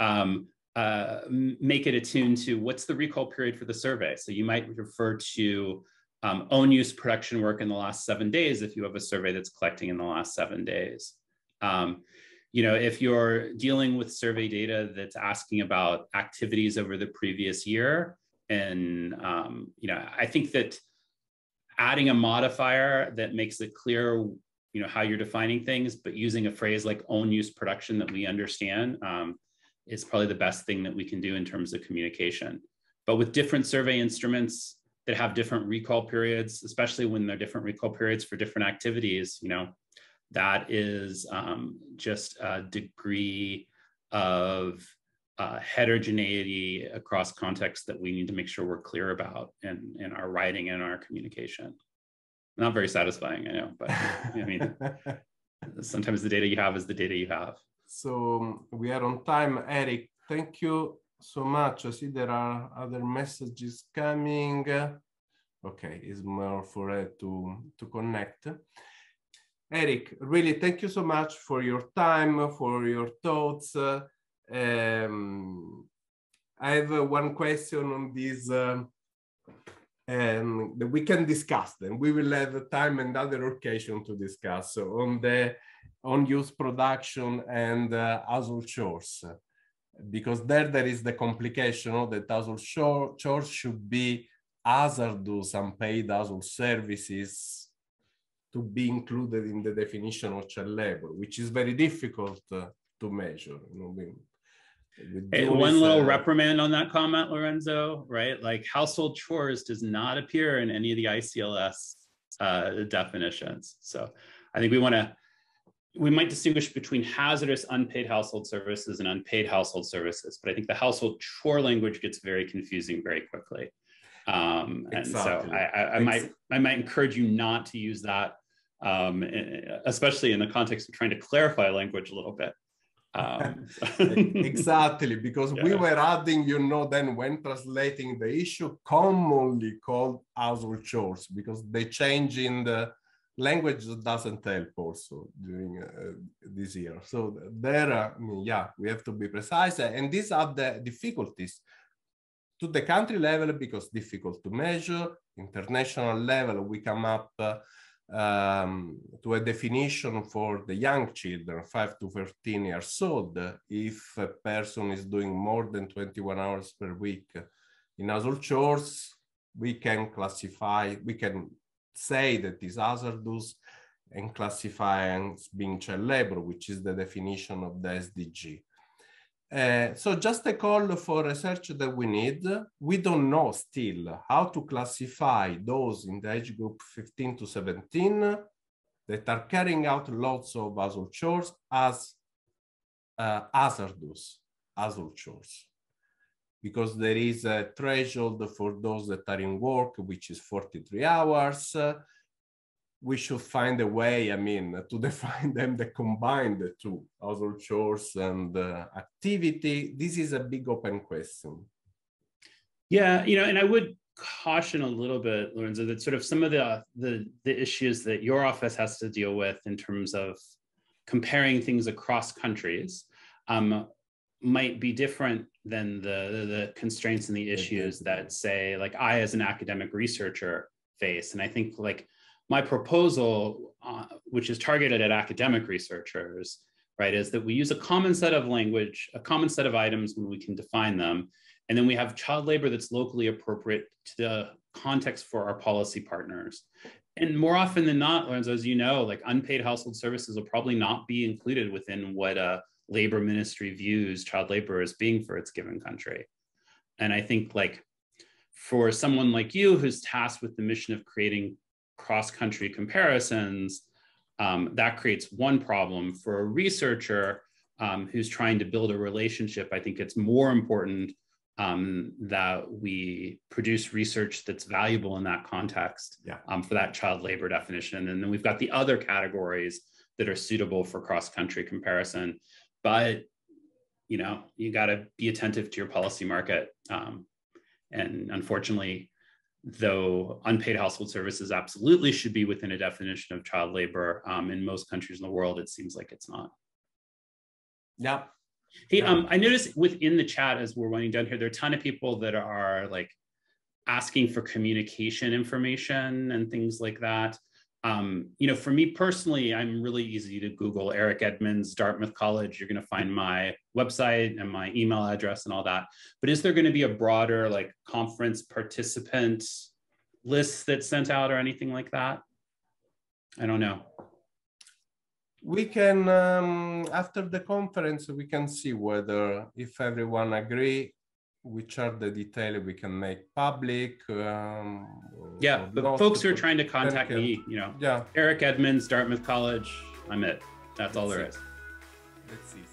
Speaker 2: um, uh, make it attuned to what's the recall period for the survey. So you might refer to um, own use production work in the last seven days if you have a survey that's collecting in the last seven days. Um, you know, if you're dealing with survey data that's asking about activities over the previous year, and um, you know, I think that adding a modifier that makes it clear you know how you're defining things, but using a phrase like own use production that we understand um, is probably the best thing that we can do in terms of communication. But with different survey instruments that have different recall periods, especially when they're different recall periods for different activities, you know, that is um, just a degree of uh, heterogeneity across contexts that we need to make sure we're clear about in, in our writing and our communication. Not very satisfying, I know, but I mean, sometimes the data you have is the data you have.
Speaker 1: So um, we are on time. Eric, thank you so much. I see there are other messages coming. Okay, it's more for it to, to connect. Eric, really, thank you so much for your time, for your thoughts. Uh, um, I have uh, one question on this, uh, and we can discuss them. We will have the time and other occasion to discuss so on the own-use production and uh, household chores, because there there is the complication of that household chores should be hazardous unpaid household services to be included in the definition of child labor, which is very difficult uh, to measure. You know, we,
Speaker 2: Hey, one little reprimand on that comment, Lorenzo, right? Like household chores does not appear in any of the ICLS uh, definitions. So I think we want to, we might distinguish between hazardous unpaid household services and unpaid household services, but I think the household chore language gets very confusing very quickly. Um, and exactly. so I, I, I might, I might encourage you not to use that, um, especially in the context of trying to clarify language a little bit. Um,
Speaker 1: exactly, because yeah. we were adding, you know, then when translating the issue, commonly called household chores, because they change in the language doesn't help also during uh, this year. So there, uh, yeah, we have to be precise. And these are the difficulties to the country level because difficult to measure. International level, we come up uh, um, to a definition for the young children, 5 to 13 years old, if a person is doing more than 21 hours per week in household chores, we can classify, we can say that is hazardous and classify as being child labor, which is the definition of the SDG. Uh, so just a call for research that we need. We don't know still how to classify those in the age group 15 to 17 that are carrying out lots of household chores as uh, hazardous household chores. Because there is a threshold for those that are in work, which is 43 hours. We should find a way, I mean, to define them that combine the two, household chores and uh, activity. This is a big open question.
Speaker 2: Yeah, you know, and I would caution a little bit, Lorenzo, that sort of some of the, the, the issues that your office has to deal with in terms of comparing things across countries um, might be different than the, the constraints and the issues that say, like I as an academic researcher face. And I think like my proposal, uh, which is targeted at academic researchers, right, is that we use a common set of language, a common set of items when we can define them. And then we have child labor that's locally appropriate to the context for our policy partners. And more often than not, Lorenzo, as you know, like unpaid household services will probably not be included within what a labor ministry views child labor as being for its given country. And I think like for someone like you who's tasked with the mission of creating cross-country comparisons, um, that creates one problem. For a researcher um, who's trying to build a relationship, I think it's more important um, that we produce research that's valuable in that context yeah. Um, for that child labor definition. And then we've got the other categories that are suitable for cross-country comparison. But you know, you got to be attentive to your policy market. Um, and unfortunately, though unpaid household services absolutely should be within a definition of child labor um, in most countries in the world it seems like it's not
Speaker 1: yeah
Speaker 2: hey yeah. um i noticed within the chat as we're winding down here there are a ton of people that are like asking for communication information and things like that um, you know, for me personally, I'm really easy to Google Eric Edmonds, Dartmouth College. You're going to find my website and my email address and all that. But is there going to be a broader like conference participant list that's sent out or anything like that? I don't know.
Speaker 1: we can um, after the conference we can see whether if everyone agree which are the details we can make public um,
Speaker 2: yeah but folks who are trying to contact me you know
Speaker 1: yeah.
Speaker 2: Eric edmonds dartmouth college i'm it. That's all there is.
Speaker 1: Let's see.